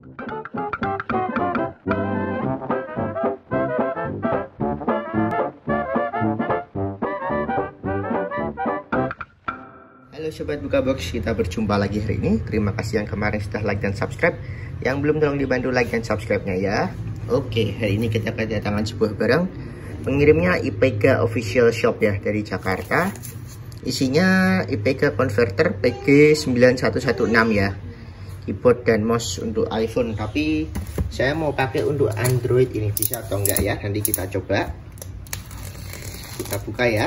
Halo Sobat Buka Box, kita berjumpa lagi hari ini. Terima kasih yang kemarin sudah like dan subscribe. Yang belum tolong dibantu like dan subscribe-nya ya. Oke, hari ini kita kedatangan sebuah barang. Pengirimnya IPK Official Shop ya dari Jakarta. Isinya IPK Converter PG9116 ya Keyboard dan mouse untuk iPhone. Tapi saya mau pakai untuk Android ini Bisa atau enggak ya, nanti kita coba. Kita buka ya.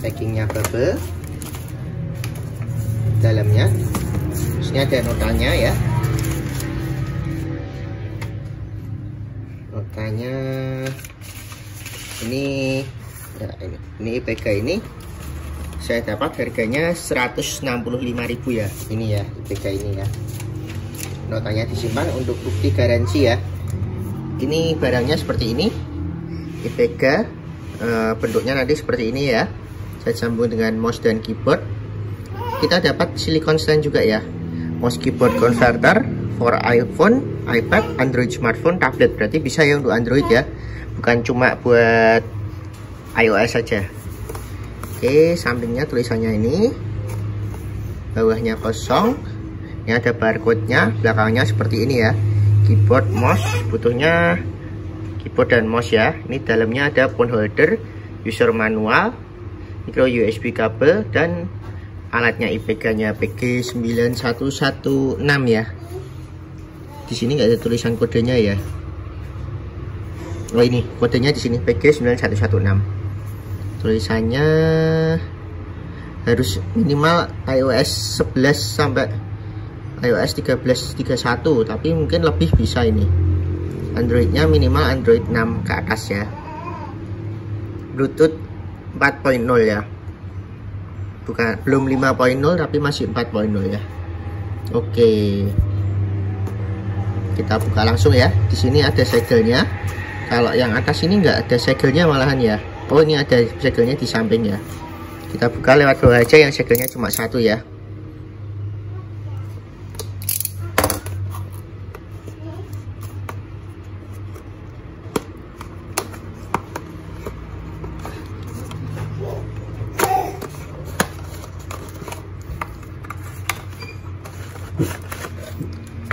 Packingnya bubble. Dalamnya. Sini ada notanya ya notanya ini ya ini ini IPK ini saya dapat harganya 165.000 ya. Ini ya IPK ini ya. Notanya disimpan untuk bukti garansi ya. Ini barangnya seperti ini. IPK e, bentuknya nanti seperti ini ya. Saya sambung dengan mouse dan keyboard. Kita dapat silicon stand juga ya. Mouse keyboard converter for iPhone, iPad, Android smartphone, tablet. Berarti bisa ya untuk Android ya. Bukan cuma buat iOS saja. Oke sampingnya tulisannya ini. Bawahnya kosong. Ini ada barcode nya belakangnya seperti ini ya. Keyboard mouse. Butuhnya keyboard dan mouse ya. Ini dalamnya ada phone holder user manual micro USB kabel dan alatnya IPK-nya PG9116 ya. Di sini nggak ada tulisan kodenya ya. Oh ini kodenya di sini PG9116. Tulisannya harus minimal iOS 11 sampai iOS 13.31 tapi mungkin lebih bisa ini. Androidnya minimal Android 6 ke atas ya. Bluetooth 4.0 ya bukan belum 5.0 tapi masih 4.0 ya oke kita buka langsung ya. Di sini ada segelnya. Kalau yang atas ini enggak ada segelnya malahan ya. Oh ini ada segelnya di samping ya. Kita buka lewat bawah aja yang segelnya cuma satu ya.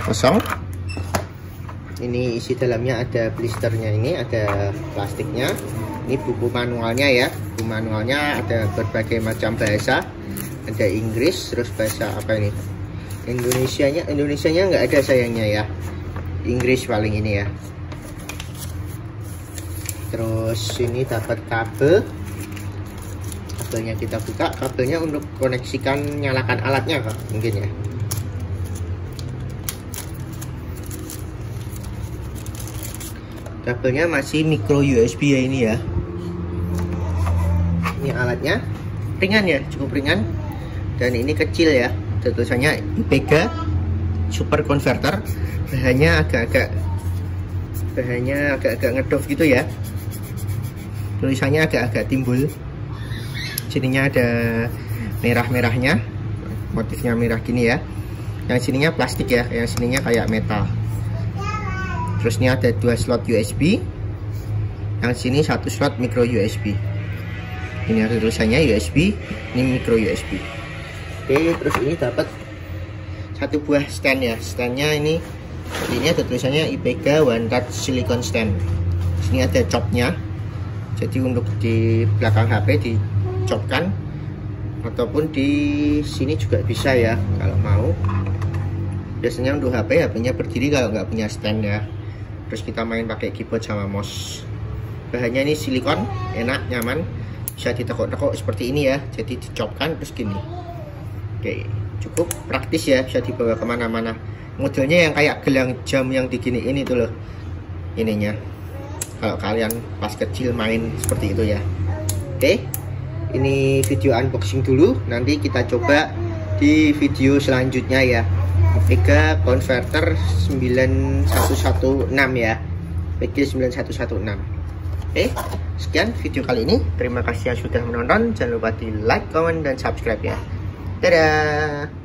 Kosong ini isi dalamnya ada blisternya ini ada plastiknya. Ini buku manualnya ya. Buku manualnya ada berbagai macam bahasa. Ada Inggris terus bahasa apa ini? Indonesia nya Indonesia nya nggak ada sayangnya ya. Inggris paling ini ya. Terus ini dapat kabel. Kabelnya kita buka. Kabelnya untuk koneksikan nyalakan alatnya kak mungkin ya kabelnya masih micro USB ya ini ya. Ini alatnya. Ringan ya cukup ringan. Dan ini kecil ya tulisannya IPK super converter. Bahannya agak-agak bahannya agak-agak ngedov gitu ya. Tulisannya agak-agak timbul. Sininya ada merah-merahnya motifnya merah gini ya. Yang sininya plastik ya yang sininya kayak metal terus ini ada dua slot USB yang sini satu slot micro USB ini ada tulisannya USB ini micro USB oke terus ini dapat satu buah stand ya. Standnya ini ini ada tulisannya IPK One Touch Silicon Stand. Sini ada chopnya. Jadi untuk di belakang HP dicopkan ataupun di sini juga bisa ya kalau mau. Biasanya untuk HP HP nya berdiri kalau nggak punya stand ya terus kita main pakai keyboard sama mouse. Bahannya ini silikon enak nyaman. Bisa ditekuk-tekuk seperti ini ya. Jadi dicopkan terus gini. Oke cukup praktis ya. Bisa dibawa ke mana-mana. Modelnya yang kayak gelang jam yang digini ini tuh loh. Ininya. Kalau kalian pas kecil main seperti itu ya. Oke ini video unboxing dulu. Nanti kita coba di video selanjutnya ya Vega converter 9116 ya BG9116 Oke, sekian video kali ini. Terima kasih yang sudah menonton. Jangan lupa di like, comment, dan subscribe ya. Dadah!